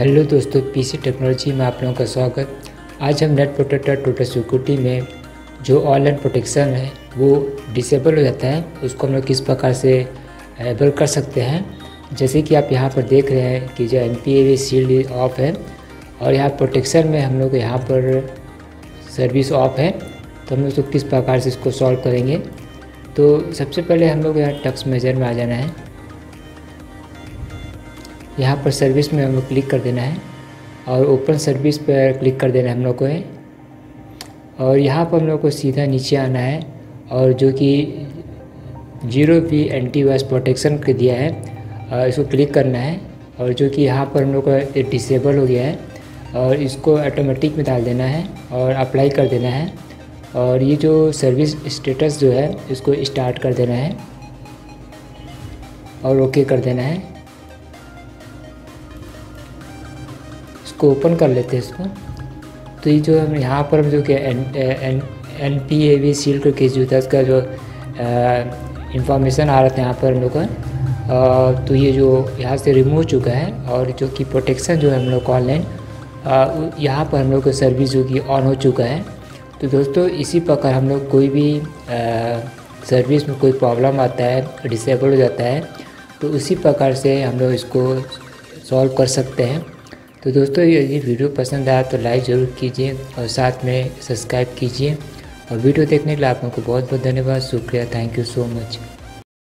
Hello दोस्तों, PC technology में आप लोगों का स्वागत। आज हम नेट प्रोटेक्टर टोटल सिक्योरिटी में जो ऑनलाइन प्रोटेक्शन है, वो डिसेबल हो जाता है। उसको हम लोग किस प्रकार से एबल कर सकते हैं? जैसे कि आप यहाँ पर देख रहे हैं कि जो एम पी सील्ड ऑफ़ है, और यहाँ प्रोटेक्शन में हम लोग यहाँ पर सर्विस ऑफ़ है। तो हम लोग तो किस प्रकार से इसको सॉल्व करेंगे? तो सबसे पहले हम लोग यहाँ टक्स मेजर में आ जाना है। यहाँ पर सर्विस में हमें क्लिक कर देना है और ओपन सर्विस पर क्लिक कर देना है हम लोग को है और यहाँ पर हम लोग को सीधा नीचे आना है और जो कि zero P anti virus protection के दिया है इसको क्लिक करना है और जो कि यहाँ पर हम लोग का डिसेबल हो गया है और इसको ऑटोमेटिक में डाल देना है और अप्लाई कर देना है। और ये जो सर्विस स्टेटस जो है, इसको स्टार्ट कर देना है और ओके कर देना है। इसको ओपन कर लेते हैं इसको। तो ये जो हम यहाँ पर जो कि N N N P A V seal करके जो था, इसका जो इंफॉर्मेशन आ रहा था यहाँ पर हम लोग का। तो ये जो यहाँ से रिमूव हो चुका है और जो कि प्रोटेक्शन जो है हम लोग ऑनलाइन यहाँ पर हम लोग का सर्विस जो कि ऑन हो चुका है। तो दोस्तों, इसी प्रकार हम लोग कोई भी सर्विस में कोई प्रॉब्लम आता है डिसेबल हो जाता है तो उसी प्रकार से हम लोग इसको सॉल्व कर सकते हैं। तो दोस्तों यदि वीडियो पसंद आया तो लाइक ज़रूर कीजिए और साथ में सब्सक्राइब कीजिए। और वीडियो देखने के लिए आप लोगों को बहुत बहुत धन्यवाद। शुक्रिया। Thank you so much